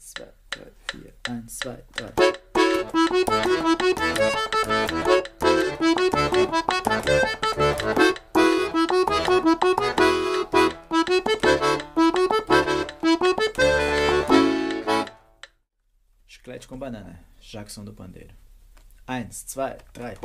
zwei, drei, vier. Eins, zwei, drei. Chiclete com banana. Jackson do pandeiro. Eins, zwei, drei.